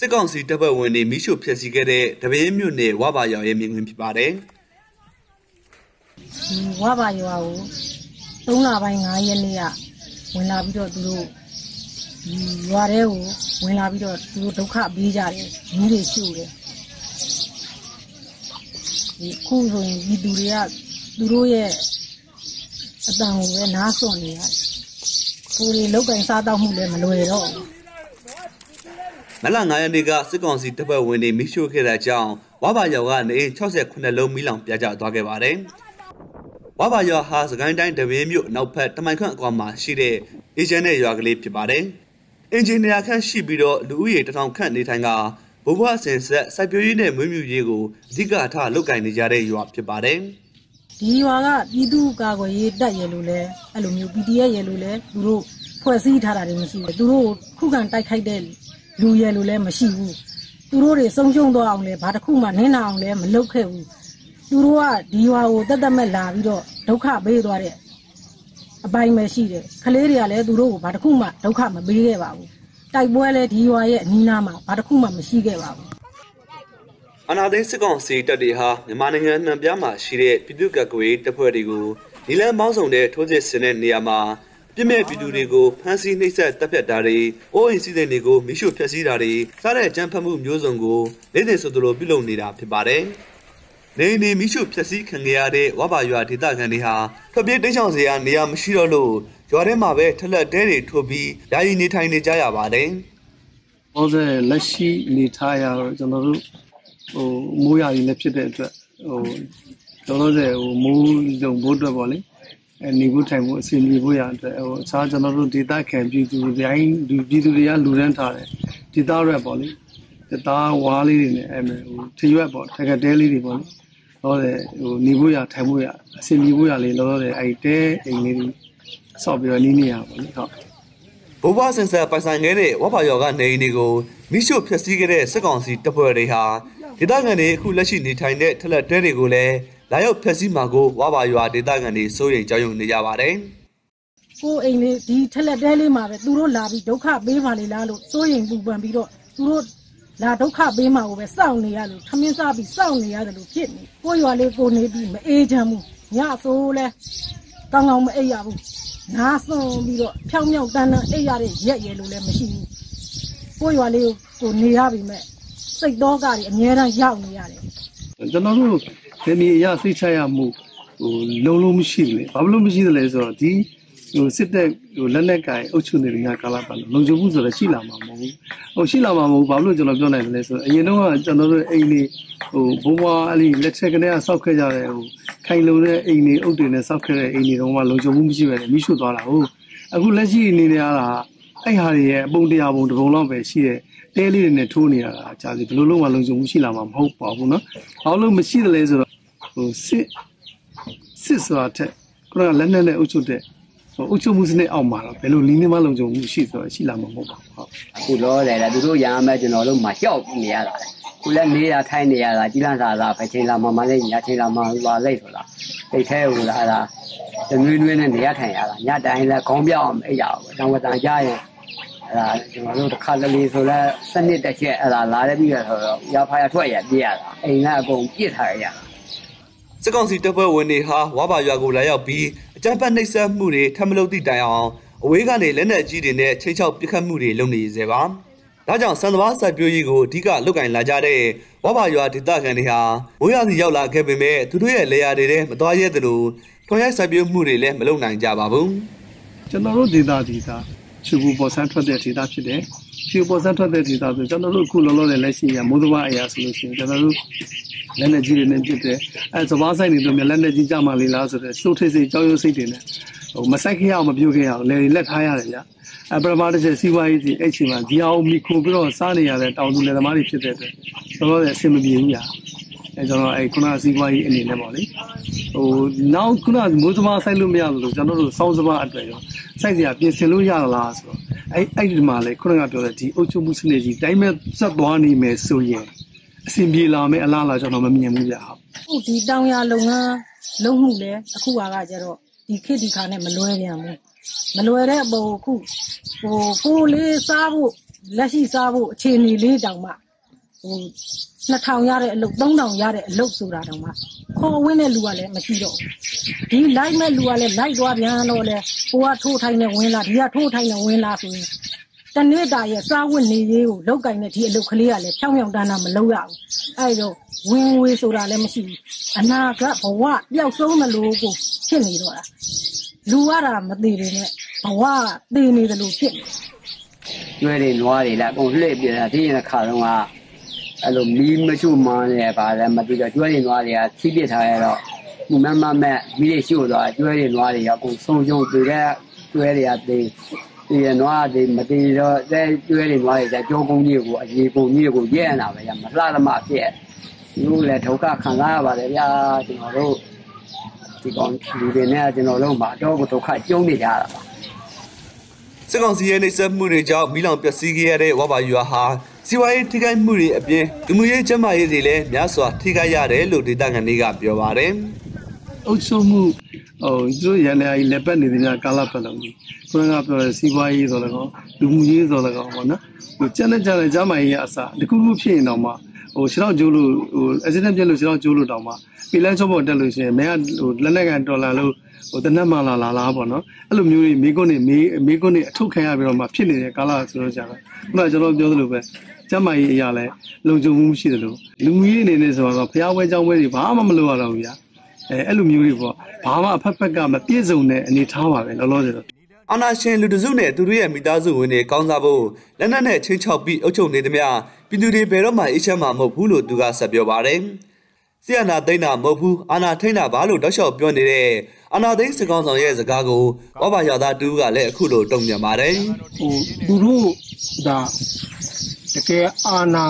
စစ်ကောင်စီတပ်ဖွဲ့ဝင်တွေမိရှုဖျက်ဆီးခဲ့တဲ့တပင်းမြို့နယ်ဝဘာရောင်ရဲ့မြင်ကွင်းဖြစ်ပါတယ်။ဒီဝဘာရွာကို3လပိုင်း9ရက်နေ့ကဝင်လာပြီးတော့သူတို့ဒီရွာထဲကိုဝင်လာပြီးတော့သူတို့ဒုက္ခပေးကြတယ်ညီးတွေရှို့တယ်ဒီခုဆိုရင်ဒီသူတွေကသူတို့ရဲ့အတန်ကိုပဲနားစွန့်နေရတယ်ကိုယ်တွေလောက်ကင်စားတော့မှုလည်းမလွယ်တော့ဘူး မလ9ရက်နေ့ကစစ်ကောင်စီတပ်ဖွဲ့ဝင်တွေမိရှို့ခဲ့တဲ့အကြောင်းဝါဘာရွာကနေ68လုံးမိလောင်ပြကြသွားခဲ့ပါတယ်။ဝါဘာရွာဟာစကိုင်းတိုင်းတပင်းမြို့နောက်ဖက်တမိုင်ခွန့်အကွာမှာရှိတဲ့အေဂျင့်ရဲ့ရွာကလေးဖြစ်ပါတယ်။အင်ဂျင်နီယာခန့်ရှိပြီးတော့လူဦးရေတထောင်ခန့်နေထိုင်ကဘိုးဘွားဆင်ဆက်စိုက်ပျိုးရေးနဲ့မွေးမြူရေးကိုအဓိကထားလုပ်ကိုင်နေကြတဲ့ရွာဖြစ်ပါတယ်။ဒီရွာကပြည်သူ့ကာကွယ်ရေးတပ်ရဲလို့လဲအဲ့လိုမျိုး PDF ရဲလို့လဲသူတို့ဖွဲ့စည်းထားတာတွေမရှိဘူး။သူတို့ခုခံတိုက်ခိုက်တဲ့ လူရဲလို့လည်းမရှိဘူးသူတို့တွေဆုံးရှုံးသွားအောင်လဲဘာတစ်ခုမှနင်းနာအောင်လဲမလုပ်ခဲ့ဘူးသူတို့ကဒီရွာကိုတက်တက်မဲ့လာပြီးတော့ဒုက္ခပေးသွားတဲ့အပိုင်းပဲရှိတယ်ကလေးတွေကလည်းသူတို့ကိုဘာတစ်ခုမှဒုက္ခမပေးခဲ့ပါဘူးတိုက်ပွဲလည်းဒီရွာရဲ့အနီးနားမှာဘာတစ်ခုမှမရှိခဲ့ပါဘူးအနာသိစစ်ကောင်စီတပ်တွေဟာမြန်မာနိုင်ငံနှံပြားမှာရှိတဲ့ပြည်သူ့ကကွေတပ်ဖွဲ့တွေကိုနီလန်မောင်းဆောင်တဲ့ထိုးစစ်ဆင်တဲ့နေရာမှာ ပြစ်မဲ့ပြည်သူတွေကိုဖမ်းဆီးနှိပ်စက်တပ်ဖြတ်တာတွေအိုးအိမ်စီးစိမ်တွေကိုမိရှုဖျက်ဆီးတာတွေစတဲ့အကြမ်းဖက်မှုမျိုးစုံကိုလက်တင်ဆိုသလိုပြုလုပ်နေတာဖြစ်ပါတယ်။နေနေမိရှုဖျက်ဆီးခံရတဲ့ဝဘရွာဒေသခံတွေဟာထွက်ပြေးတိတ်ဆောင်စရာနေရာမရှိတော့လို့ရွာထဲမှာပဲထလက်တဲတွေထိုးပြီးယာယီနေထိုင်နေကြရပါတယ်။ဟုတ်တယ်လက်ရှိနေထားရတော့ကျွန်တော်တို့ဟိုမိုးရာကြီးလည်းဖြစ်တဲ့အတွက်ဟိုကျွန်တော်တို့ဟိုမိုးလုံဘိုးအတွက်ပေါ့လေ။အဲ နေဖို့ထိုင်ဖို့အဆင်ပြေဖို့ရအတွက်ဟိုအခြားကျွန်တော်တို့ဒေတာခံပြည်သူတိုင်းလူပြည်သူတွေကလူရန်ထားတယ်ဒေတာရက်ပေါ့လေဒေတာဝါးလေးတွေနဲ့အဲဟိုထရွက်ပေါ့တကတဲလေးတွေပေါ့လေလောတယ်ဟိုနေဖို့ရထိုင်ဖို့ရအဆင်ပြေဖို့ရလေးလောတယ်အဲတဲအိမ်လေးတွေဆောက်ပြီးတော့နီးနေရပေါ့လေဟုတ်ဘိုးဘွားဆင်ဆာပိုင်ဆိုင်ခဲ့တဲ့ဝဘယောကနေအိမ်တွေကိုမိရှုဖျက်ဆီးခဲ့တဲ့စစ်ကောင်စီတပ်ဖွဲ့တွေဟာဒေသခံတွေအခုလက်ရှိနေထိုင်တဲ့ထလက်တဲတွေကိုလည်း လာရောက်ဖျက်ဆီးမှာကိုဝါပါရွာဒေသခံတွေစိုးရိမ်ကြောက်ရွံ့နေကြပါတယ်။ကိုအိမ်လေးဒီထက်လက်တဲလေးမှာပဲသူတို့လာပြီးဒုက္ခပေးပါလေလားလို့စိုးရိမ်ပူပန်ပြီးတော့သူတို့လာဒုက္ခပေးမှာကိုပဲစောင့်နေရလို့ထမင်းစားပြီးစောင့်နေရတယ်လို့ဖြစ်နေ။ကိုရွာလေးကိုနေပြီးမအေးချမ်းဘူး။ညဆိုးလဲကောင်းကောင်းမအိပ်ရဘူး။နားစွန်ပြီးတော့ဖြောင်းဖြောင်းတန်းတန်းအိပ်ရတဲ့ရက်ရဲလို့လည်းမရှိဘူး။ကိုရွာလေးကိုနေရပြီမဲ့စိတ်တော့ကတွေအများအားရောက်နေရတယ်။ကျွန်တော်တို့ နေမီအရာစိတ်ချရမှုဟိုလုံးလုံးမရှိဘူးလေဘာလို့မရှိသလဲဆိုတော့ဒီဟိုစစ်တပ်ဟိုလက်နက်ကင်အုပ်ချုပ်နေတဲ့ငါကာလပတ်လုံးချုံမှုဆိုတော့ရှိလာမှာမဟုတ်ဘူး။ဟိုရှိလာမှာမဟုတ်ဘာလို့ကျွန်တော်ပြောနိုင်တယ်လဲဆိုတော့အရင်တော့ကျွန်တော်တို့အိမ်လေးဟိုဘုံဘွားအဲ့ဒီလက်ချက်ကနေဆောက်ခဲ့ကြတယ်ဟိုခိုင်လုံတဲ့အိမ်လေးအုပ်တွေနဲ့ဆောက်ခဲ့တဲ့အိမ်တွေတော့မှလုံးချုံမှုမရှိပဲမိရှုသွားတာဟုတ်။အခုလက်ရှိအနေနဲ့အားလားအဲ့ဟာတွေရဲ့အပုံတရားပုံတပုံလောက်ပဲရှိတဲ့တဲလေးတွေနဲ့ထိုးနေရတာကြာပြီဘယ်လိုလုပ်မှလုံးချုံမှုရှိလာမှာမဟုတ်ပါဘူးနော်။ဘာလို့မရှိတယ်လဲဆိုတော့ ဟိုစစ်စစ်ဆိုတာထက်ခုနကလက်နက်နဲ့အုပ်ချုပ်တဲ့ဟိုအုပ်ချုပ်မှုစနစ်အောက်မှာတော့ဘယ်လိုလင်းနေမှလုံခြုံမှုရှိဆိုတော့ရှိလာမှာမဟုတ်ပါဘူးဟုတ်အခုလောတယ်လေသူတို့ရမ်းမဲ့ကျွန်တော်တို့မှကြောက်နေရတာလေခုလည်းနေရထိုင်နေရတာကြီးလန်းစာစာပဲချိန်လာမှမလေးညချိန်လာမှလာလိုက်ဆိုလားတိတ်ထဲဟိုလာတာတနွေးနွေးနဲ့နေရထိုင်ရတာညတိုင်းလဲခေါင်းပြောင်းအိပ်ရအောင်တောင်ဝတန်ကြရင်အဲ့ဒါကျွန်တော်တို့တစ်ခါတလေဆိုလဲစနစ်တစ်ချက်အဲ့ဒါလာတဲ့ပြီးရဆိုတော့ရဖာရထွက်ရပြရတာအိမ်ကအကုန်ပြစ်ထားရတာ စစ်ကောင်စီတပ်ဖွဲ့ဝင်တွေဟာဝါပါရွာကိုလာရောက်ပြီးအကြမ်းဖက်နှိပ်စက်မှုတွေထပ်မလုပ်သည့်တိုင်အောင်အဝေးကနေလက်နက်ကြီးတွေနဲ့ချိန်ချောက်ပစ်ခတ်မှုတွေလုပ်နေစေပါ။ဒါကြောင့်စံတဘာစိုက်ပျိုးရေးကိုအဓိကလုပ်ကင်လာကြတဲ့ဝါပါရွာဒေသခံတွေဟာမိုးရစီရောက်လာခဲ့ပေမဲ့သူတို့ရဲ့လေယာတွေထဲမသွားရဲသလိုထွန်ရိုက်စိုက်ပျိုးမှုတွေလည်းမလုပ်နိုင်ကြပါဘူး။ကျွန်တော်တို့ဒေသဒေသချူပူပေါ်ဆန်းထွက်တဲ့ဒေသဖြစ်တ ယ်။ချူပေါ်ဆန်းထွက်တဲ့ဒေသဆိုကျွန်တော်တို့အခုလောလောဆယ်လက်ရှိရမိုးသဘာအရာဆိုလို့ရှိရင်ကျွန်တော်တို့လက်နဲ့ကြီးတွေနဲ့ပြစ်တယ်အဲစဘာဆိုင်တွေတို့မြလက်နဲ့ကြီးကြမှာလေလားဆိုတော့စိုးထိတ်စိတ်ကြောက်ရွံ့စိတ်တွေနဲ့ဟိုမဆိုင်ခရအောင်မပြုတ်ခရအောင်လေလက်ထားရတယ်ဗျအပရမတစ်ချက်စီးပွားရေးကြီးအဲ့ချိန်မှာဒီအောင်မီခိုပြီးတော့စားနေရတဲ့တောင်သူလယ်သမားတွေဖြစ်တဲ့အတွက်တော့တော့အဆင်မပြေဘူးညာ အဲကျွန်တော်အဲခုနစီးပွားရေးအနေနဲ့ပေါ့လေဟိုနောက်ခုနမိုးစဘာဆိုင်လို့မရလို့ကျွန်တော်တို့စောင်းစဘာအတွက်ရောစိုက်စရာပြင်ဆင်လို့ရလားဆိုတော့အဲ့အဲ့ဒီမှာလေခုနကပြောတဲ့ဒီအုပ်ချုပ်မှုစနစ်ကြီးတိုင်းမဲ့ဆက်သွားနေမယ်ဆိုရင်အဆင်ပြေလာမယ်အလားလားကျွန်တော်မမြင်ဘူးဗျာဟုတ်ခုဒီတောင်ရလုပ်ငန်းလုပ်မှုလဲအခုကကြတော့ဒီခေတ်ဒီခါနဲ့မလွဲပြန်ဘူးမလွယ်တဲ့အပေါ်ခုဟိုကိုလေးစားဖို့လက်ရှိစားဖို့အခြေအနေလေးတောင်မှ ဟို2000ရတဲ့အလုပ်3000ရတဲ့အလုပ်ဆိုတာတောင်မှခေါ်ဝင်းတဲ့လူကလည်းမရှိတော့ဘူးဒီလိုက်မဲ့လူကလည်းလိုက်သွားပြန်တော့လေဟိုကထိုးထိုင်နေဝင်လာဒီကထိုးထိုင်နေဝင်လာဆိုရင်တနေ့တာရဲ့စားဝတ်နေရေးကိုလောက်ကင်တဲ့ဒီအလုပ်ကလေးကလည်းဖြောင်းဖြောင်းတန်းတန်းမလုပ်ရဘူးအဲ့တော့ဝင်ဝေးဆိုတာလည်းမရှိဘူးအနာကဘဝပျောက်ဆုံးမလို့ကိုဖြစ်နေတော့တာလူရတာမသေးတယ်နဲ့ဘဝသေနေတယ်လို့ဖြစ်နေကျွဲတွေနွားတွေလည်းအကုန်လှည့်ပြတာဒီရင်ခါတော့က အဲ့လိုမီးမချုမှန်းနေပါလဲမသိတော့ကျွဲတွေနွားတွေကထိပြစ်ထားရတော့ဒီမမမက်မီးတွေရှို့သွားကျွဲတွေနွားတွေကအကုန်ဆုံးရှုံးတွေ့တဲ့ကျွဲတွေကသေးဒီရနွားတွေမတည်တော့တဲ့ကျွဲတွေနွားတွေကကြောကုန်းကြီးကိုအရေးပုံကြီးကိုရဲနေတာပဲရမလှသမားဖြစ်လူလည်းဒုက္ခခံစားရပါတယ်ဗျာကျွန်တော်တို့ဒီကောင်လူတွေနဲ့ကျွန်တော်တို့မှာတော့ဒုက္ခကျုံနေကြတာပါစစ်ကောင်စီရဲ့နှိပ်စက်မှုတွေကြောင့်မိလောင်ပျက်စီးခဲ့ရတဲ့ဝဘရွာဟာ စီဝါရေးထိခိုက်မှုတွေအပြင်လူမှုရေးကျန်းမာရေးတွေလည်းများစွာထိခိုက်ရတယ်လို့ဒေသခံတွေကပြောပါတယ်အုပ်ချုပ်မှုဟိုသူတို့ရန်ရာကြီးလက်ပတ်နေတဲ့ညကာလပတ်လုံးကြီးကိုယ်ကပြောတဲ့စီးပွားရေးဆိုလည်းကောလူမှုရေးဆိုလည်းကောပေါ့နော်ဟိုကျန်တဲ့ကျန်တဲ့ဂျမိုင်းရေးအစားတခုခုဖြစ်ရင်တော့မှဟိုခြေထောက်ကျိုးလို့ဟို accident ပြက်လို့ခြေထောက်ကျိုးလို့တောင်မှပြည်လဲချောပေါ်တက်လို့ရှိရင်မင်းကဟိုလက်လက်ကန်ဒေါ်လာလို့ဟိုတနက်မှလာလာလားပေါ့နော်အဲ့လိုမျိုးတွေမိကုန်းနေမိမိကုန်းနေအထုတ်ခံရပြီးတော့မှဖြစ်နေတဲ့ကာလဆိုတော့ကြာတာခုနကကျွန်တော်ပြောသလိုပဲ ကျမကြီးအရာလဲလုံခြုံမှုရှိတယ်လို့လူမှုရေးအနေနဲ့ဆိုတော့ဖျားဝဲကြောင်းဝဲတွေဘာမှမလုပ်ရတော့ဘူးဗျာအဲအဲ့လိုမျိုးတွေပေါ့ဘာမှအဖက်ဖက်ကမပြည့်စုံတဲ့အနေထားပါပဲလောလောဆယ်တော့အာနာရှင်လူတစုနဲ့သူတို့ရဲ့မိသားစုဝင်တွေကောင်းစားဖို့လက်နက်နဲ့ချင်းချောက်ပြီးအုပ်ချုပ်နေသမျှပြည်သူတွေဘယ်တော့မှအေးချမ်းမှာမဟုတ်ဘူးလို့သူကဆက်ပြောပါတယ်။ဆီယနာသိန်းတာမဟုတ်ဘူးအာနာထိန်းတာဘာလို့တောက်လျှောက်ပြောနေတဲ့အာနာသိန်းစကောင်းဆောင်ရဲ့စကားကိုဝဘရွာသားတူကလည်းအခုလိုတုံ့ပြန်ပါတယ်။ဟိုသူတို့ဒါ တကယ်အာနာ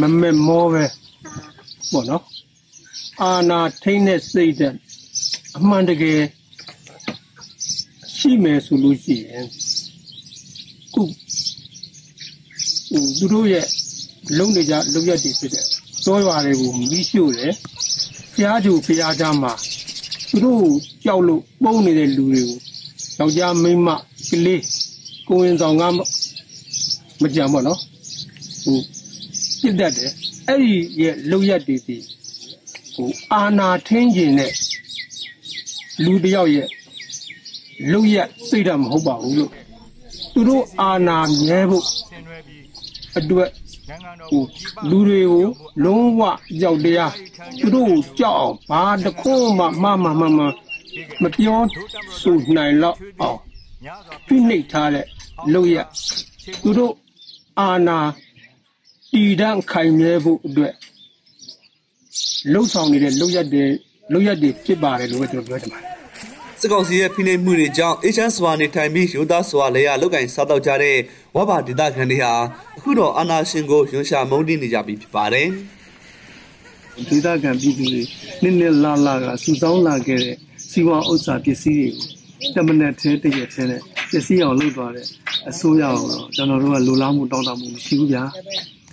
မမက်မောပဲပေါ့နော်အာနာထိမ့်တဲ့စိတ်တဲ့အမှန်တကယ်ရှိမယ်ဆိုလို့ရှိရင်ခုဟိုသူတို့ရဲ့လုံနေကြလုံရက်တွေဖြစ်တဲ့တောရွာတွေကိုမီးရှို့တယ်ဖျားကြူဖျားကြမှာသူတို့ကြောက်လို့ပုံနေတဲ့လူတွေကိုယောက်ျားမိန်းမကလေးကိုဝင်ဆောင်ကမကြံပါနော် ဟိုပြစ်တတ်တယ်အဲ့ဒီရဲ့လုံရက်တွေဒီဟိုအာနာထင်းကျင်တဲ့လူတစ်ယောက်ရဲ့လုံရက်စိတ်ဓာတ်မဟုတ်ပါဘူးလို့သူတို့အာနာမြဲဖို့အတွက်ဟိုလူတွေကိုလုံးဝကြောက်တရားသူတို့ကိုကြောက်အောင်ဘာတစ်ခုမှမမမမမပြောဆိုနိုင်တော့အောင်ဖိနှိပ်ထားတဲ့လုံရက်သူတို့အာနာ တည်တံ့ခိုင်မြဲဖို့အတွက်လှုပ်ဆောင်နေတဲ့လုံရက်တွေလုံရက်တွေဖြစ်ပါတယ်လို့ပဲကျွန်တော်ပြောချင်ပါတယ်စစ်ကောင်စီရဲ့ဖိနှိပ်မှုတွေကြောင့်အေချမ်းစွာနေထိုင်ပြီးရိုးသားစွာလဲရလောက်ကင်စားတော့ကြတဲ့ဝဘဒေသခံတွေဟာအခုတော့အာနာရှင်ကိုယွန်ရှာမုန်းတီးနေကြပြီဖြစ်ပါတယ်။ဒေသခံပြည်သူတွေနည်းနည်းလာလာကစုဆောင်းလာခဲ့တဲ့စီဝါဥစ္စာပစ္စည်းတွေကိုတမနက်သေးတည့်ရသေးတဲ့ပစ္စည်းအောင်လုပ်သွားတဲ့အစိုးရအောင်တော့ကျွန်တော်တို့ကလိုလားမှုတောင်းတမှုမရှိဘူးဗျာ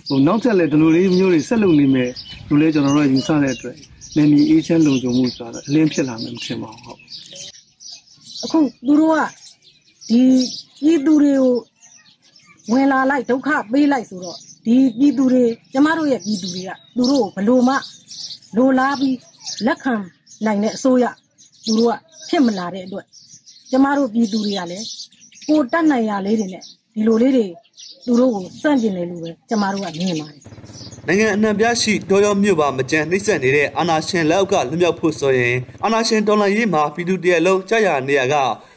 ဟိုနောက်ထပ်လည်းဒီလိုလေးမျိုးတွေဆက်လုပ်နေမယ်လို့လည်းကျွန်တော်တို့ကယူဆတဲ့အတွက်နေမီအေးချမ်းလုံခြုံမှုဆိုတာတော့အလင်းဖြစ်လာမယ်မထင်ပါဘူးဟုတ်အခုသူတို့ကဒီပြည်သူတွေကိုဝင်လာလိုက်ဒုက္ခပေးလိုက်ဆိုတော့ဒီပြည်သူတွေကျမတို့ရဲ့ပြည်သူတွေကသူတို့ကိုဘလို့မှလိုလားပြီးလက်ခံနိုင်တဲ့အစိုးရသူတို့ကဖြစ်မလာတဲ့အတွက်ကျမတို့ပြည်သူတွေကလည်းကိုတတ်နိုင်ရလေးတွေနဲ့ဒီလိုလေးတွေ သူတို့ကိုစန့်ကျင်နေလို့ပဲကျမတို့ကမြင်ပါတယ်နိုင်ငံအနှံ့ပြားရှိတော်ရောမြို့ပါမကြံနှိမ့်ဆက်နေတဲ့အာနာရှင်လက်အောက်ကလွတ်မြောက်ဖို့ဆိုရင်အာနာရှင်တော်လှန်ရေးမှာပြည်သူတရက်လုံးကြာရနေရက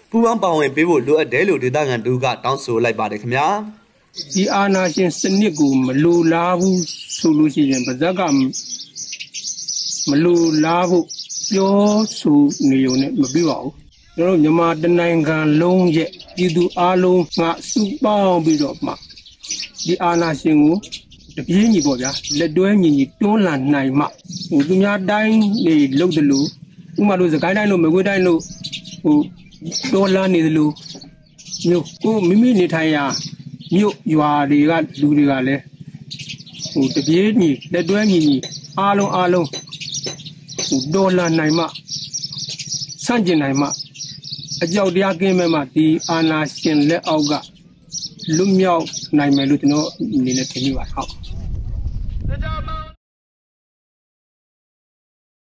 ပူးပေါင်းပါဝင်ပေးဖို့လိုအပ်တယ်လို့ဒေသခံတူကတောင်းဆိုလိုက်ပါတယ်ခင်ဗျာဒီအာနာရှင်စနစ်ကိုမလိုလားဘူးဆိုလို့ရှိရင်ဗဇက်ကမလိုလားဖို့ပြောဆိုနေုံနဲ့မပြီးပါဘူးကျွန်တော်တို့မြန်မာတနိုင်ငံလုံးရဲ့ပြည်သူအလုံးကစုပေါင်းပြီးတော့မှ ဒီအာနာရှင်ကိုတပြေးညီပေါ့ဗျာလက်တွဲညီညီတွန်းလှန်နိုင်မှဟိုသူများတိုင်းနေလုပ်တယ်လို့ဥပမာလို့စကိုင်းတိုင်းလို့မကွေးတိုင်းလို့ဟိုတော်လှန်နေတယ်လို့မျိုးကိုမိမိနေထိုင်ရာမြို့ရွာတွေကလူတွေကလည်းဟိုတပြေးညီလက်တွဲညီညီအားလုံးအားလုံးဟိုတော်လှန်နိုင်မှဆန့်ကျင်နိုင်မှအကြောက်တရားကင်းမဲ့မှဒီအာနာရှင်လက်အောက်ကလွတ်မြောက် နိုင်မယ်လို့ကျွန်တော်အနေနဲ့ထင်မိပါတယ်ဟုတ်